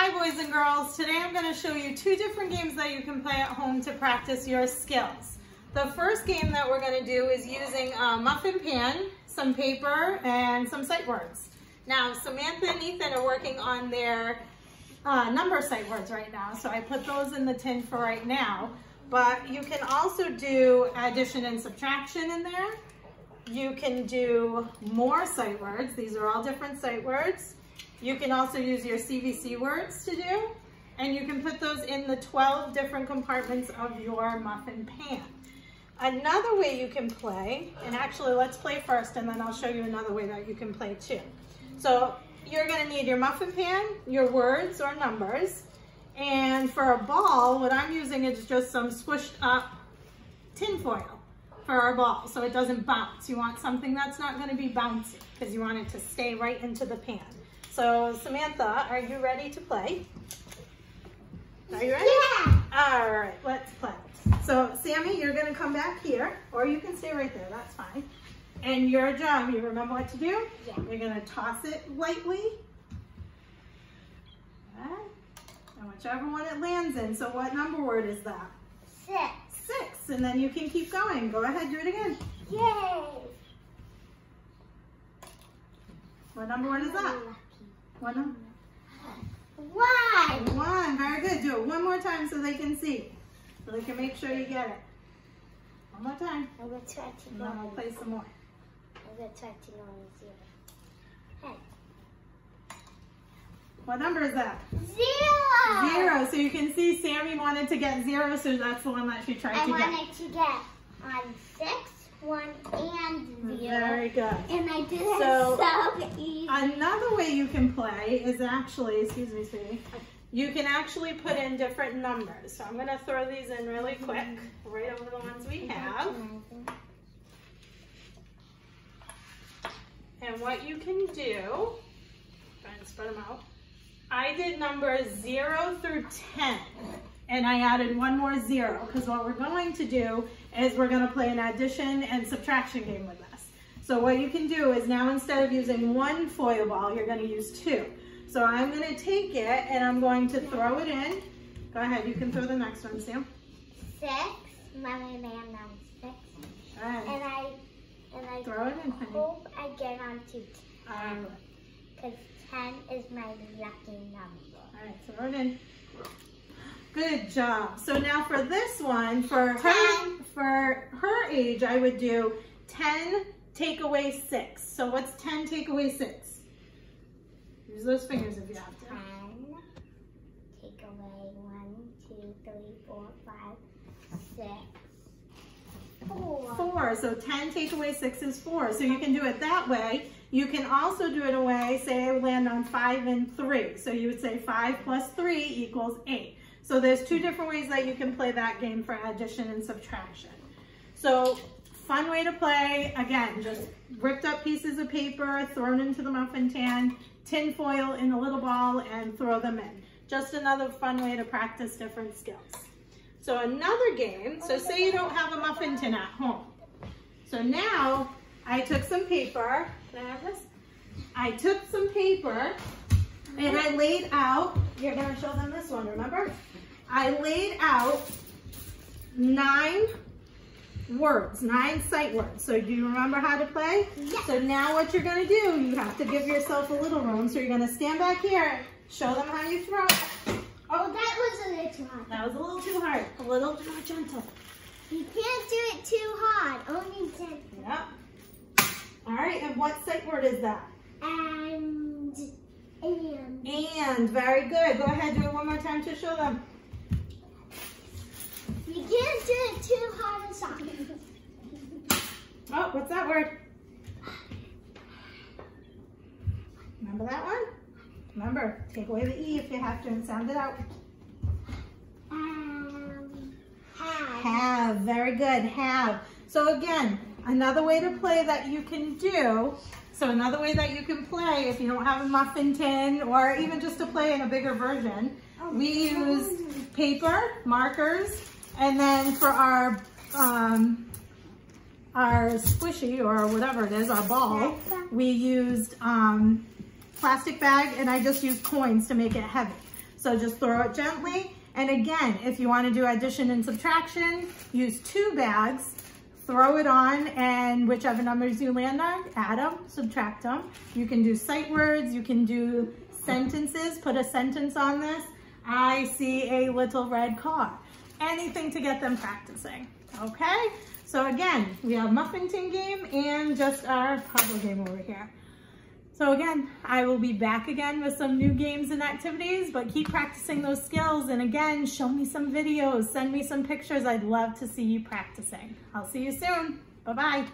Hi boys and girls, today I'm going to show you two different games that you can play at home to practice your skills. The first game that we're going to do is using a muffin pan, some paper, and some sight words. Now Samantha and Ethan are working on their uh, number sight words right now, so I put those in the tin for right now. But you can also do addition and subtraction in there. You can do more sight words. These are all different sight words. You can also use your CVC words to do, and you can put those in the 12 different compartments of your muffin pan. Another way you can play, and actually let's play first and then I'll show you another way that you can play too. So you're gonna need your muffin pan, your words or numbers, and for a ball, what I'm using is just some squished up tin foil for our ball so it doesn't bounce. You want something that's not gonna be bouncy because you want it to stay right into the pan. So Samantha, are you ready to play? Are you ready? Yeah. All right, let's play. So Sammy, you're gonna come back here, or you can stay right there, that's fine. And your job, you remember what to do? Yeah. You're gonna toss it lightly. Okay. And whichever one it lands in. So what number word is that? Six. Six, and then you can keep going. Go ahead, do it again. Yay. What number word is that? What number? One. One, very good. Do it one more time so they can see. So they can make sure you get it. One more time. I'm gonna try to And then we'll play some more. I'm gonna try to go on zero. Hey. What number is that? Zero. Zero. So you can see Sammy wanted to get zero, so that's the one that she tried I to get. I wanted to get on six, one, and zero. Very good. And I did it So- so easy. Another way you can play is actually, excuse me, sweetie, you can actually put in different numbers. So I'm going to throw these in really quick, right over the ones we have. And what you can do, try and spread them out. I did numbers zero through 10 and I added one more zero because what we're going to do is we're going to play an addition and subtraction game with us. So what you can do is now instead of using one foil ball, you're going to use two. So I'm going to take it and I'm going to throw it in. Go ahead, you can throw the next one, Sam. Six. Mommy man on six. All right, And I and I throw it in, honey. hope I get on to right, because um, ten is my lucky number. all right, throw it in. Good job. So now for this one, for her, Ten. For her age, I would do 10 take away six. So what's 10 take away six? Use those fingers if you have to. Ten. Take away one, two, three, four, five, six, four. Four, so 10 take away six is four. So you can do it that way. You can also do it away, say I land on five and three. So you would say five plus three equals eight. So there's two different ways that you can play that game for addition and subtraction. So fun way to play, again, just ripped up pieces of paper, thrown into the muffin tin, tin foil in a little ball and throw them in. Just another fun way to practice different skills. So another game, so say you don't have a muffin tin at home. So now I took some paper, can I have this? I took some paper and I laid out, you're gonna show them this one, remember? I laid out nine words, nine sight words. So do you remember how to play? Yes. So now what you're gonna do, you have to give yourself a little room. So you're gonna stand back here, show them how you throw. Oh, that was a little too hard. That was a little too hard, a little too gentle. You can't do it too hard. Only ten. Yep. All right, and what sight word is that? And and And, very good. Go ahead, do it one more time to show them. You can't do it too hard and soft. Oh, what's that word? Remember that one? Remember, take away the E if you have to and sound it out. Um, have. Have, very good, have. So again, another way to play that you can do, so another way that you can play if you don't have a muffin tin or even just to play in a bigger version, we use paper, markers, and then for our um, our squishy or whatever it is, our ball, we used um, plastic bag and I just used coins to make it heavy. So just throw it gently. And again, if you wanna do addition and subtraction, use two bags, throw it on, and whichever numbers you land on, add them, subtract them. You can do sight words, you can do sentences, put a sentence on this. I see a little red car. Anything to get them practicing, okay? So again, we have Muffin Tin game and just our puzzle game over here. So again, I will be back again with some new games and activities, but keep practicing those skills. And again, show me some videos, send me some pictures. I'd love to see you practicing. I'll see you soon. Bye-bye.